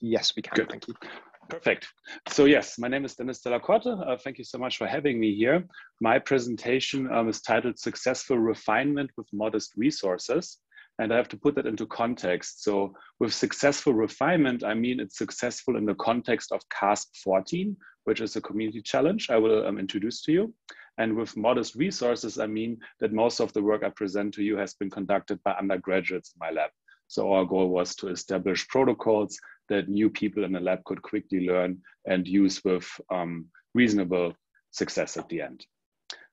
Yes, we can. Good. Thank you. Perfect. So yes, my name is Dennis Della Corte. Uh, thank you so much for having me here. My presentation um, is titled Successful Refinement with Modest Resources. And I have to put that into context. So with successful refinement, I mean it's successful in the context of CASP 14, which is a community challenge I will um, introduce to you. And with modest resources, I mean that most of the work I present to you has been conducted by undergraduates in my lab. So our goal was to establish protocols that new people in the lab could quickly learn and use with um, reasonable success at the end.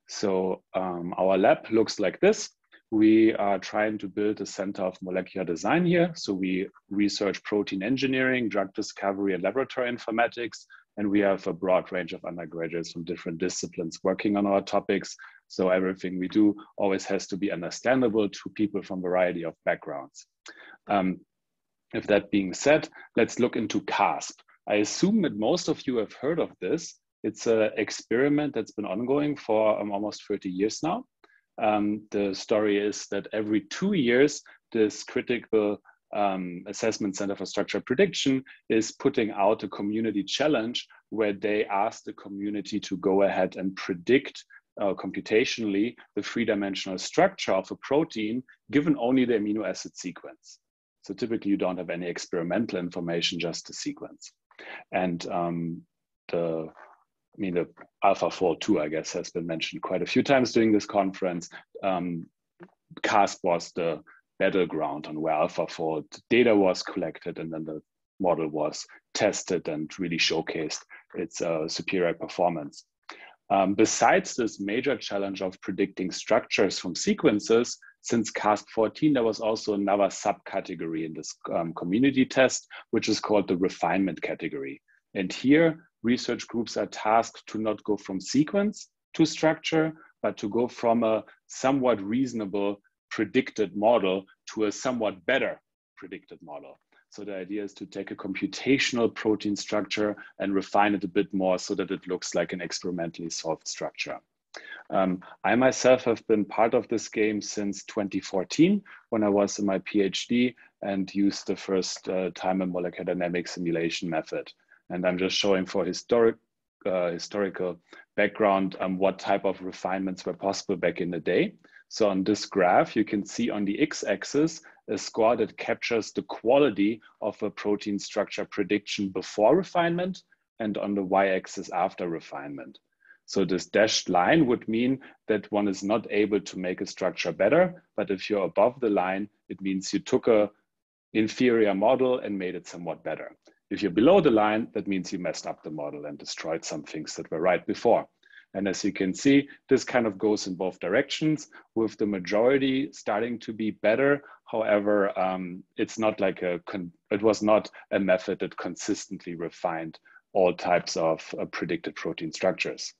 So um, our lab looks like this. We are trying to build a center of molecular design here. So we research protein engineering, drug discovery, and laboratory informatics. And we have a broad range of undergraduates from different disciplines working on our topics. So everything we do always has to be understandable to people from a variety of backgrounds. Um, if that being said, let's look into CASP. I assume that most of you have heard of this. It's an experiment that's been ongoing for um, almost 30 years now. Um, the story is that every two years, this critical um, Assessment Center for Structure Prediction is putting out a community challenge where they ask the community to go ahead and predict uh, computationally the three-dimensional structure of a protein given only the amino acid sequence. So typically you don't have any experimental information, just the sequence. And um, the, I mean, the alpha AlphaFold 2, I guess, has been mentioned quite a few times during this conference. Um, CASP was the battleground on where alpha AlphaFold data was collected and then the model was tested and really showcased its uh, superior performance. Um, besides this major challenge of predicting structures from sequences, since CASP 14, there was also another subcategory in this um, community test, which is called the refinement category. And here, research groups are tasked to not go from sequence to structure, but to go from a somewhat reasonable predicted model to a somewhat better predicted model. So the idea is to take a computational protein structure and refine it a bit more so that it looks like an experimentally solved structure. Um, I myself have been part of this game since 2014 when I was in my PhD and used the first uh, time and molecular dynamics simulation method. And I'm just showing for historic, uh, historical background um, what type of refinements were possible back in the day. So on this graph, you can see on the x-axis a score that captures the quality of a protein structure prediction before refinement and on the y-axis after refinement. So this dashed line would mean that one is not able to make a structure better, but if you're above the line, it means you took a inferior model and made it somewhat better. If you're below the line, that means you messed up the model and destroyed some things that were right before. And as you can see, this kind of goes in both directions with the majority starting to be better. However, um, it's not like a, it was not a method that consistently refined all types of uh, predicted protein structures.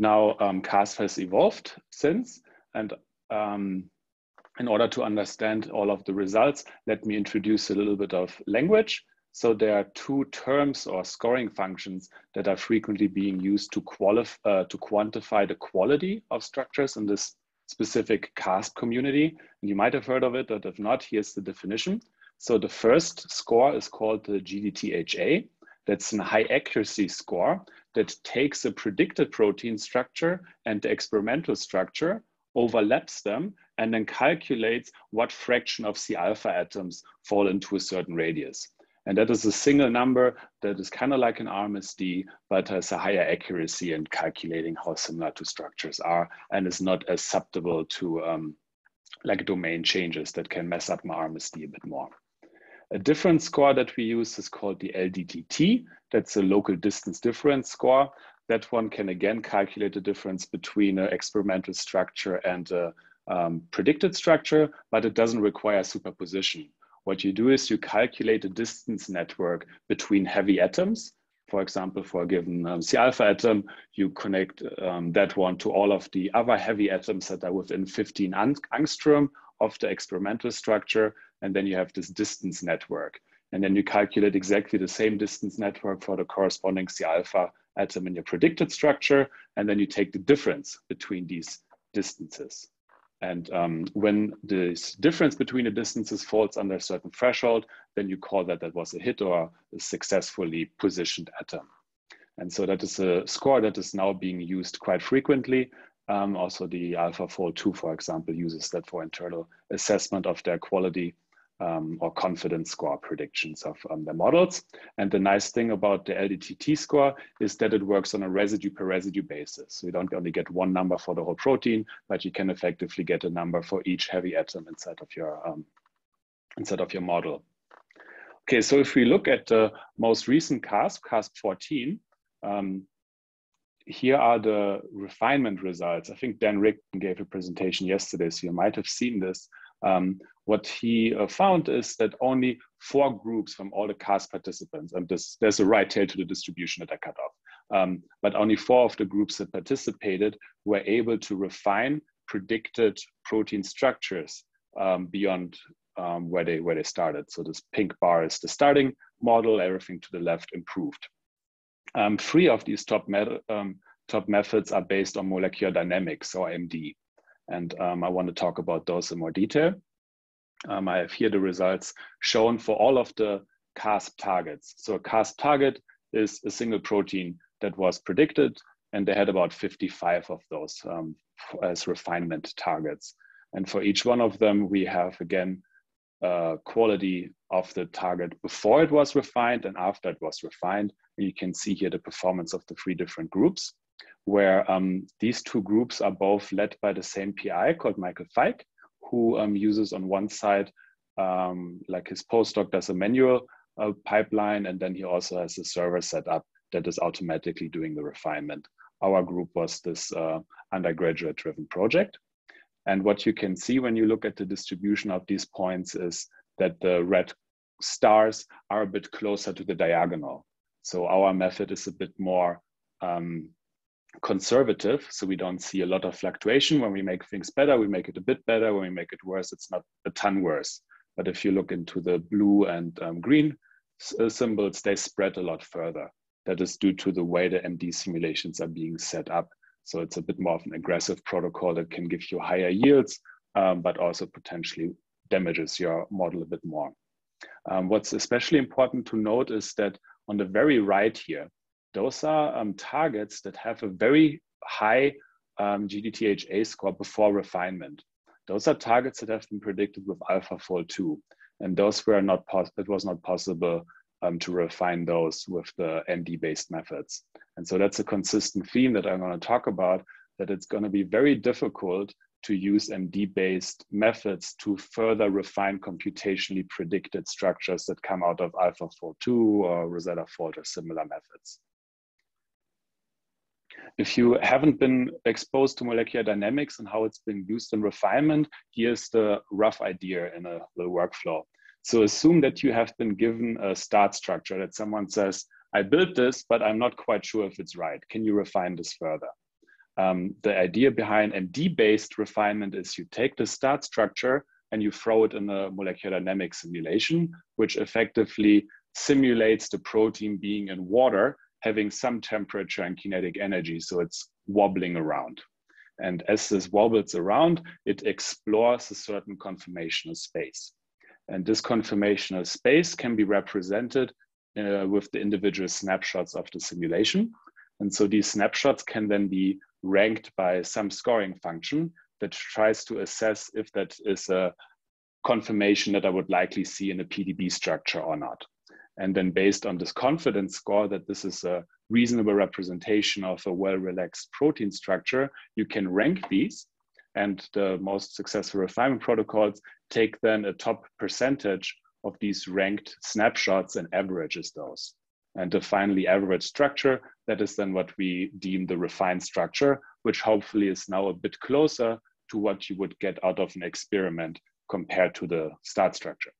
Now, um, CASP has evolved since, and um, in order to understand all of the results, let me introduce a little bit of language. So there are two terms or scoring functions that are frequently being used to, uh, to quantify the quality of structures in this specific CASP community. And you might have heard of it, but if not, here's the definition. So the first score is called the GDTHA. That's a high accuracy score that takes a predicted protein structure and the experimental structure, overlaps them, and then calculates what fraction of C alpha atoms fall into a certain radius. And that is a single number that is kind of like an RMSD, but has a higher accuracy in calculating how similar two structures are and is not as susceptible to um, like domain changes that can mess up my RMSD a bit more. A different score that we use is called the LDDT. That's a local distance difference score. That one can again calculate the difference between an experimental structure and a um, predicted structure, but it doesn't require superposition. What you do is you calculate a distance network between heavy atoms. For example, for a given um, C alpha atom, you connect um, that one to all of the other heavy atoms that are within 15 angstrom of the experimental structure. And then you have this distance network. And then you calculate exactly the same distance network for the corresponding C alpha atom in your predicted structure. And then you take the difference between these distances. And um, when this difference between the distances falls under a certain threshold, then you call that that was a hit or a successfully positioned atom. And so that is a score that is now being used quite frequently. Um, also the AlphaFold 2, for example, uses that for internal assessment of their quality um, or confidence score predictions of um, the models. And the nice thing about the LDDT score is that it works on a residue per residue basis. So you don't only get one number for the whole protein, but you can effectively get a number for each heavy atom inside of your, um, inside of your model. Okay, so if we look at the most recent CASP, CASP 14, um, here are the refinement results. I think Dan Rigden gave a presentation yesterday, so you might have seen this. Um, what he uh, found is that only four groups from all the CASP participants, and this, there's a right tail to the distribution that I cut off, um, but only four of the groups that participated were able to refine predicted protein structures um, beyond um, where, they, where they started. So this pink bar is the starting model, everything to the left improved. Um, three of these top, um, top methods are based on molecular dynamics or MD. And um, I want to talk about those in more detail. Um, I have here the results shown for all of the CASP targets. So a CASP target is a single protein that was predicted, and they had about 55 of those um, as refinement targets. And for each one of them, we have again uh, quality of the target before it was refined and after it was refined. And you can see here the performance of the three different groups where um, these two groups are both led by the same PI called Michael Feig, who um, uses on one side, um, like his postdoc does a manual uh, pipeline, and then he also has a server set up that is automatically doing the refinement. Our group was this uh, undergraduate driven project. And what you can see when you look at the distribution of these points is that the red stars are a bit closer to the diagonal. So our method is a bit more um, conservative so we don't see a lot of fluctuation. When we make things better we make it a bit better. When we make it worse it's not a ton worse. But if you look into the blue and um, green uh, symbols they spread a lot further. That is due to the way the md simulations are being set up. So it's a bit more of an aggressive protocol that can give you higher yields um, but also potentially damages your model a bit more. Um, what's especially important to note is that on the very right here those are um, targets that have a very high um, GDTHA score before refinement. Those are targets that have been predicted with AlphaFold 2. And those were not it was not possible um, to refine those with the MD-based methods. And so that's a consistent theme that I'm going to talk about, that it's going to be very difficult to use MD-based methods to further refine computationally predicted structures that come out of AlphaFold 2 or Rosetta Fold or similar methods. If you haven't been exposed to molecular dynamics and how it's been used in refinement, here's the rough idea in a little workflow. So assume that you have been given a start structure that someone says, I built this, but I'm not quite sure if it's right. Can you refine this further? Um, the idea behind MD-based refinement is you take the start structure and you throw it in a molecular dynamics simulation, which effectively simulates the protein being in water having some temperature and kinetic energy, so it's wobbling around. And as this wobbles around, it explores a certain conformational space. And this conformational space can be represented uh, with the individual snapshots of the simulation. And so these snapshots can then be ranked by some scoring function that tries to assess if that is a conformation that I would likely see in a PDB structure or not. And then based on this confidence score that this is a reasonable representation of a well-relaxed protein structure, you can rank these and the most successful refinement protocols take then a top percentage of these ranked snapshots and averages those. And the finally average structure, that is then what we deem the refined structure, which hopefully is now a bit closer to what you would get out of an experiment compared to the start structure.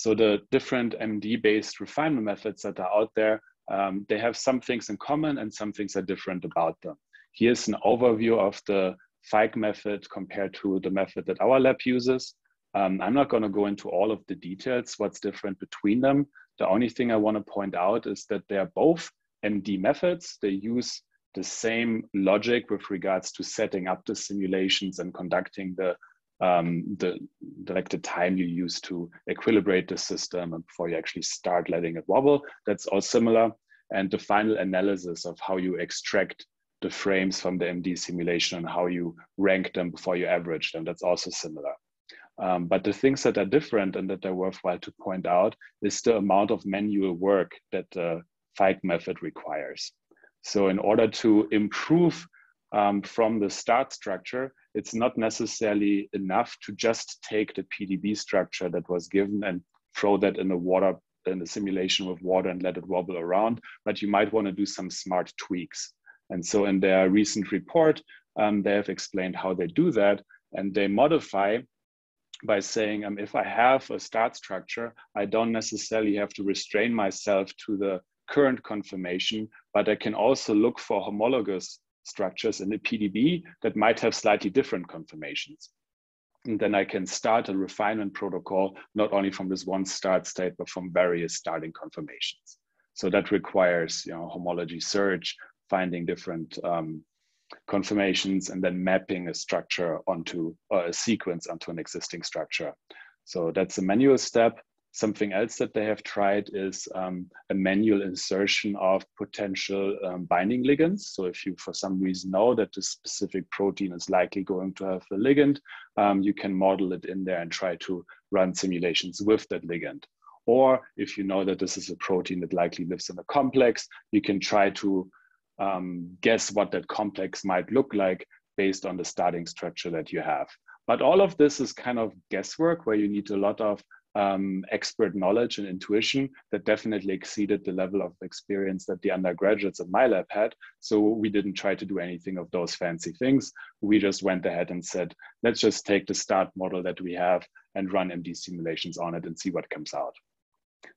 So the different MD-based refinement methods that are out there, um, they have some things in common and some things are different about them. Here's an overview of the Feig method compared to the method that our lab uses. Um, I'm not going to go into all of the details, what's different between them. The only thing I want to point out is that they are both MD methods. They use the same logic with regards to setting up the simulations and conducting the um, the, the, like the time you use to equilibrate the system and before you actually start letting it wobble. That's all similar. And the final analysis of how you extract the frames from the MD simulation and how you rank them before you average them, that's also similar. Um, but the things that are different and that are worthwhile to point out is the amount of manual work that the Feig method requires. So in order to improve um, from the start structure, it's not necessarily enough to just take the PDB structure that was given and throw that in the water in a simulation with water and let it wobble around, but you might want to do some smart tweaks. And so in their recent report, um, they have explained how they do that and they modify by saying, um, if I have a start structure, I don't necessarily have to restrain myself to the current conformation, but I can also look for homologous structures in the PDB that might have slightly different conformations. And then I can start a refinement protocol, not only from this one start state, but from various starting conformations. So that requires you know, homology search, finding different um, conformations, and then mapping a structure onto uh, a sequence onto an existing structure. So that's a manual step. Something else that they have tried is um, a manual insertion of potential um, binding ligands. So if you, for some reason, know that this specific protein is likely going to have a ligand, um, you can model it in there and try to run simulations with that ligand. Or if you know that this is a protein that likely lives in a complex, you can try to um, guess what that complex might look like based on the starting structure that you have. But all of this is kind of guesswork where you need a lot of um, expert knowledge and intuition that definitely exceeded the level of experience that the undergraduates at my lab had. So we didn't try to do anything of those fancy things. We just went ahead and said, let's just take the start model that we have and run MD simulations on it and see what comes out.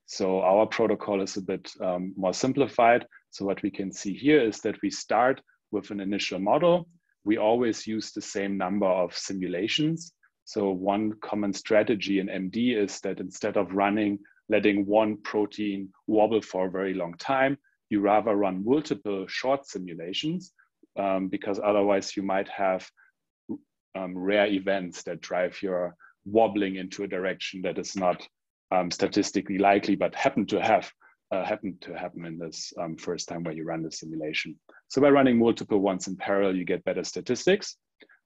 So our protocol is a bit um, more simplified. So what we can see here is that we start with an initial model. We always use the same number of simulations so one common strategy in MD is that instead of running, letting one protein wobble for a very long time, you rather run multiple short simulations um, because otherwise you might have um, rare events that drive your wobbling into a direction that is not um, statistically likely, but happen to have uh, happen to happen in this um, first time where you run the simulation. So by running multiple ones in parallel, you get better statistics.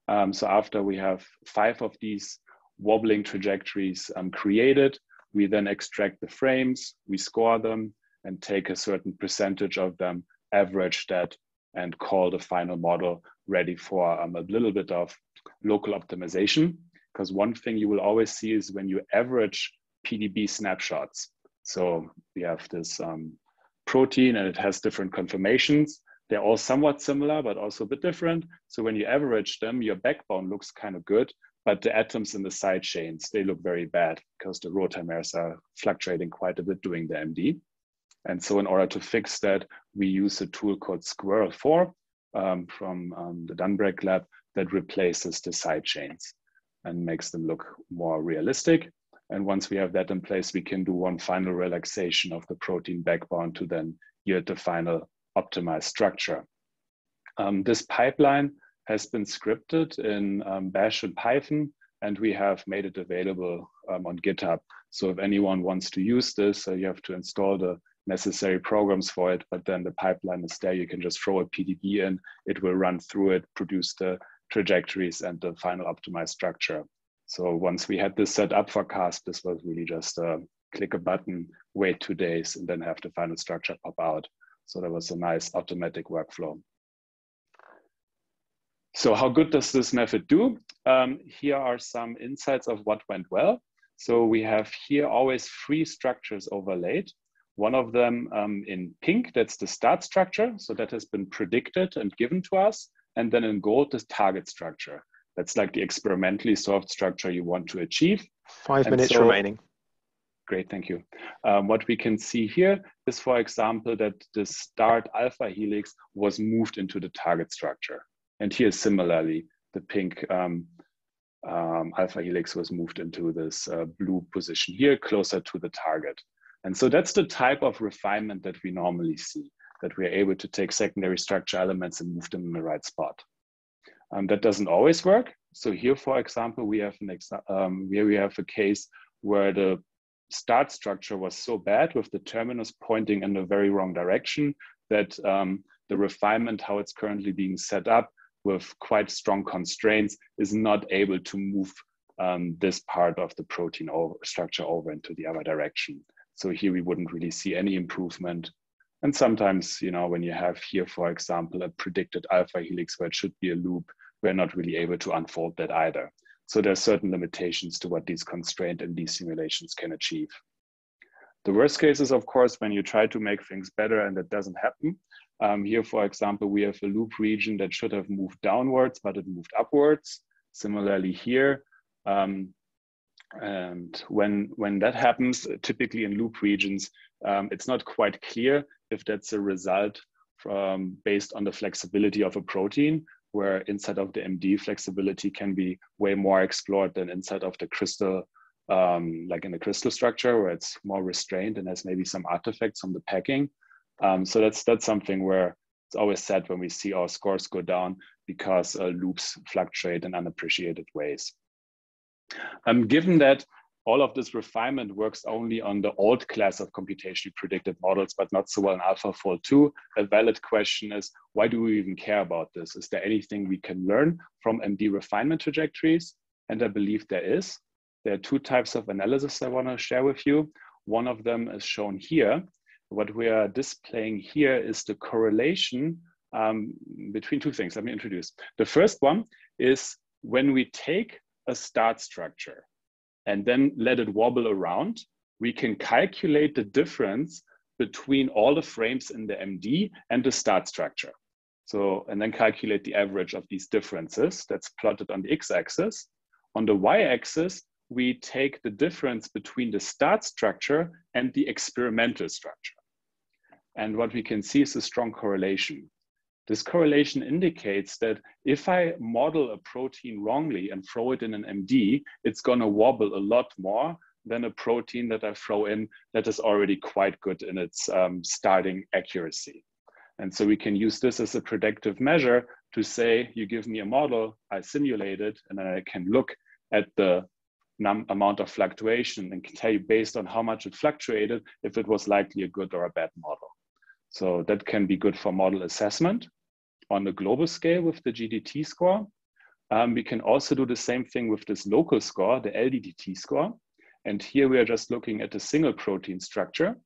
Um, so after we have five of these wobbling trajectories um, created, we then extract the frames, we score them, and take a certain percentage of them, average that, and call the final model ready for um, a little bit of local optimization. Because one thing you will always see is when you average PDB snapshots. So we have this um, protein and it has different conformations. They're all somewhat similar, but also a bit different. So when you average them, your backbone looks kind of good, but the atoms in the side chains, they look very bad because the rotamers are fluctuating quite a bit during the MD. And so in order to fix that, we use a tool called SCWRL4 um, from um, the Dunbrack lab that replaces the side chains and makes them look more realistic. And once we have that in place, we can do one final relaxation of the protein backbone to then yield the final optimized structure. Um, this pipeline has been scripted in um, Bash and Python, and we have made it available um, on GitHub. So if anyone wants to use this, uh, you have to install the necessary programs for it, but then the pipeline is there. You can just throw a PDB in, it will run through it, produce the trajectories and the final optimized structure. So once we had this set up for CASP, this was really just uh, click a button, wait two days, and then have the final structure pop out. So that was a nice automatic workflow. So how good does this method do? Um, here are some insights of what went well. So we have here always three structures overlaid. One of them um, in pink, that's the start structure. So that has been predicted and given to us. And then in gold, the target structure. That's like the experimentally solved structure you want to achieve. Five and minutes so, remaining. Great, thank you. Um, what we can see here is, for example, that the start alpha helix was moved into the target structure. And here similarly, the pink um, um, alpha helix was moved into this uh, blue position here, closer to the target. And so that's the type of refinement that we normally see. that we are able to take secondary structure elements and move them in the right spot. Um, that doesn't always work. So here, for example, we have an exa um, here we have a case where the start structure was so bad with the terminus pointing in the very wrong direction that um, the refinement, how it's currently being set up with quite strong constraints, is not able to move um, this part of the protein over, structure over into the other direction. So here we wouldn't really see any improvement. And sometimes, you know, when you have here, for example, a predicted alpha helix where it should be a loop, we're not really able to unfold that either. So there are certain limitations to what these constraint and these simulations can achieve. The worst case is, of course, when you try to make things better and that doesn't happen. Um, here, for example, we have a loop region that should have moved downwards, but it moved upwards. Similarly here, um, and when, when that happens, typically in loop regions, um, it's not quite clear if that's a result from, based on the flexibility of a protein where inside of the MD flexibility can be way more explored than inside of the crystal, um, like in the crystal structure where it's more restrained and has maybe some artifacts on the packing. Um, so that's that's something where it's always sad when we see our scores go down because uh, loops fluctuate in unappreciated ways. Um, given that all of this refinement works only on the old class of computationally predicted models, but not so well in AlphaFold 2. A valid question is, why do we even care about this? Is there anything we can learn from MD refinement trajectories? And I believe there is. There are two types of analysis I want to share with you. One of them is shown here. What we are displaying here is the correlation um, between two things. Let me introduce. The first one is when we take a start structure and then let it wobble around, we can calculate the difference between all the frames in the MD and the start structure. So, and then calculate the average of these differences that's plotted on the x-axis. On the y-axis, we take the difference between the start structure and the experimental structure. And what we can see is a strong correlation. This correlation indicates that if I model a protein wrongly and throw it in an MD, it's going to wobble a lot more than a protein that I throw in that is already quite good in its um, starting accuracy. And so we can use this as a predictive measure to say, you give me a model, I simulate it, and then I can look at the amount of fluctuation and can tell you based on how much it fluctuated, if it was likely a good or a bad model. So that can be good for model assessment on a global scale with the GDT score. Um, we can also do the same thing with this local score, the LDDT score. And here we are just looking at a single protein structure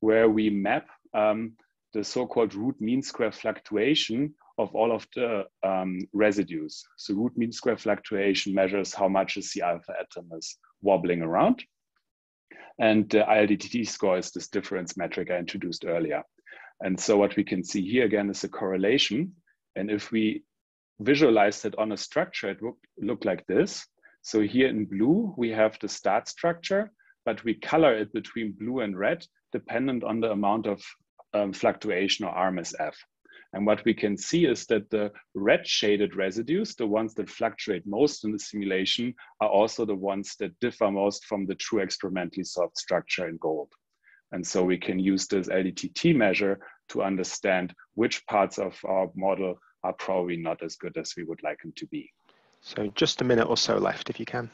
where we map um, the so-called root mean square fluctuation of all of the um, residues. So root mean square fluctuation measures how much is the alpha atom is wobbling around. And the ILDDT score is this difference metric I introduced earlier. And so what we can see here again is a correlation and if we visualize it on a structure, it would look like this. So here in blue, we have the start structure, but we color it between blue and red, dependent on the amount of um, fluctuation or RMSF. And what we can see is that the red shaded residues, the ones that fluctuate most in the simulation, are also the ones that differ most from the true experimentally solved structure in gold. And so we can use this LDDT measure to understand which parts of our model are probably not as good as we would like them to be. So just a minute or so left if you can.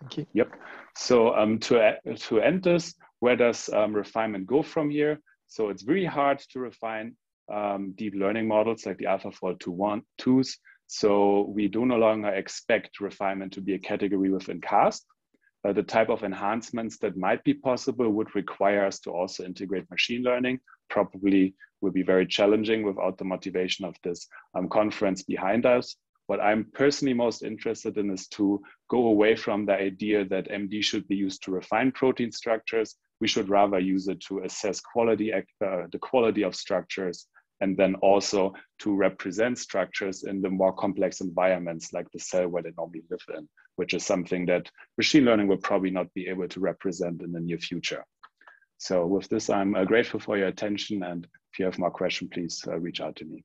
Thank you. Yep. So um, to, to end this, where does um, refinement go from here? So it's very hard to refine um, deep learning models like the AlphaFold 2 2s. So we do no longer expect refinement to be a category within CASP. Uh, the type of enhancements that might be possible would require us to also integrate machine learning probably will be very challenging without the motivation of this um, conference behind us. What I'm personally most interested in is to go away from the idea that MD should be used to refine protein structures. We should rather use it to assess quality, uh, the quality of structures, and then also to represent structures in the more complex environments like the cell where they normally live in, which is something that machine learning will probably not be able to represent in the near future. So with this, I'm uh, grateful for your attention. And if you have more questions, please uh, reach out to me.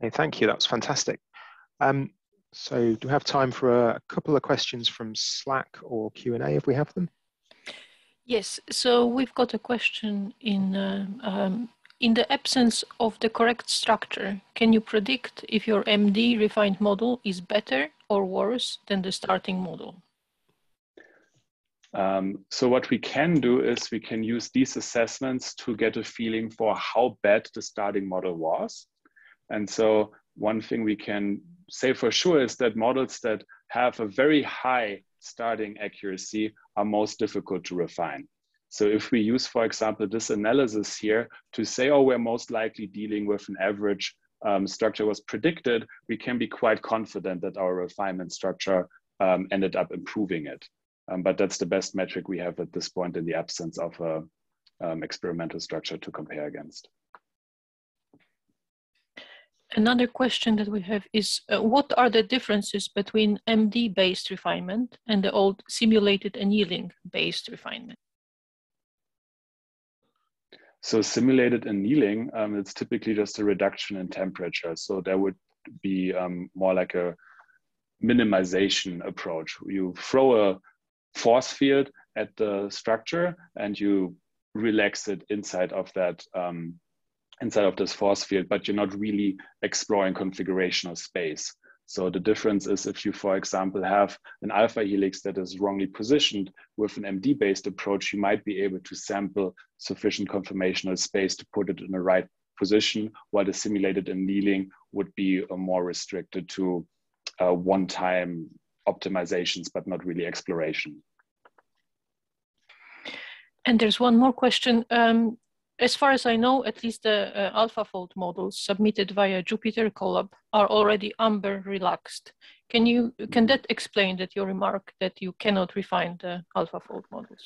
Okay, thank you. That was fantastic. Um, so do we have time for a couple of questions from Slack or Q&A if we have them? Yes, so we've got a question in uh, um, in the absence of the correct structure, can you predict if your MD refined model is better or worse than the starting model? Um, so what we can do is we can use these assessments to get a feeling for how bad the starting model was. And so one thing we can say for sure is that models that have a very high starting accuracy are most difficult to refine. So if we use, for example, this analysis here to say, oh, we're most likely dealing with an average um, structure was predicted, we can be quite confident that our refinement structure um, ended up improving it. Um, but that's the best metric we have at this point in the absence of a um, experimental structure to compare against. Another question that we have is, uh, what are the differences between MD-based refinement and the old simulated annealing-based refinement? So simulated annealing, um, it's typically just a reduction in temperature. So there would be um, more like a minimization approach. You throw a force field at the structure and you relax it inside of that um, inside of this force field, but you're not really exploring configurational space. So the difference is if you, for example, have an alpha helix that is wrongly positioned with an MD-based approach, you might be able to sample sufficient conformational space to put it in the right position, while the simulated annealing would be uh, more restricted to uh, one-time optimizations, but not really exploration. And there's one more question. Um, as far as I know, at least the uh, AlphaFold models submitted via Jupyter Colab are already amber relaxed. Can you can that explain that your remark that you cannot refine the AlphaFold models?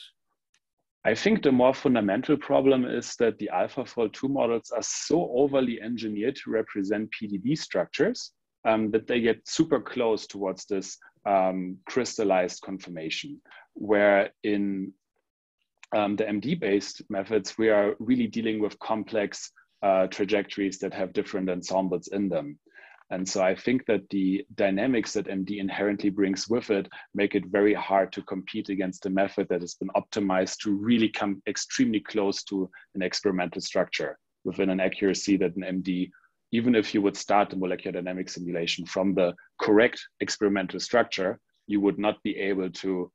I think the more fundamental problem is that the AlphaFold 2 models are so overly engineered to represent PDB structures um, that they get super close towards this um, crystallized conformation. Where in um, the MD-based methods, we are really dealing with complex uh, trajectories that have different ensembles in them. And so I think that the dynamics that MD inherently brings with it make it very hard to compete against a method that has been optimized to really come extremely close to an experimental structure within an accuracy that an MD, even if you would start the molecular dynamic simulation from the correct experimental structure, you would not be able to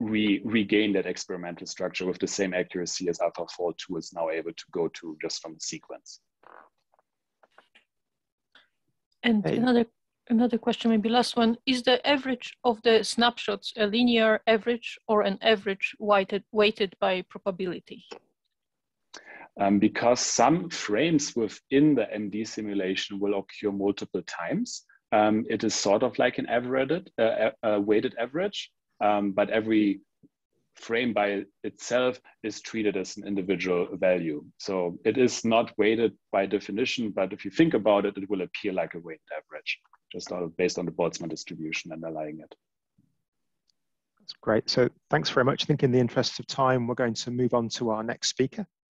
re regain that experimental structure with the same accuracy as AlphaFold 2 is now able to go to just from the sequence. And hey. another another question, maybe last one. Is the average of the snapshots a linear average or an average weighted, weighted by probability? Um, because some frames within the MD simulation will occur multiple times. Um, it is sort of like an averaged, uh, weighted average, um, but every frame by itself is treated as an individual value. So it is not weighted by definition, but if you think about it, it will appear like a weighted average, just based on the Boltzmann distribution underlying it. That's great. So thanks very much. I think in the interest of time, we're going to move on to our next speaker.